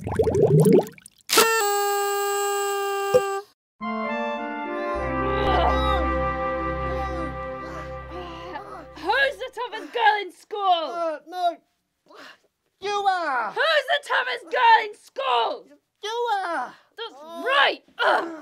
Who's the toughest girl in school? Uh, no. You are. Who's the toughest girl in school? You are. That's right. Ugh.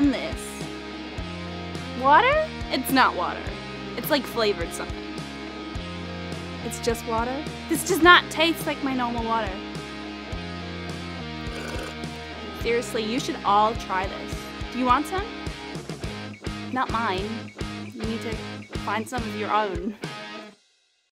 In this? Water? It's not water. It's like flavored something. It's just water? This does not taste like my normal water. Seriously, you should all try this. Do you want some? Not mine. You need to find some of your own.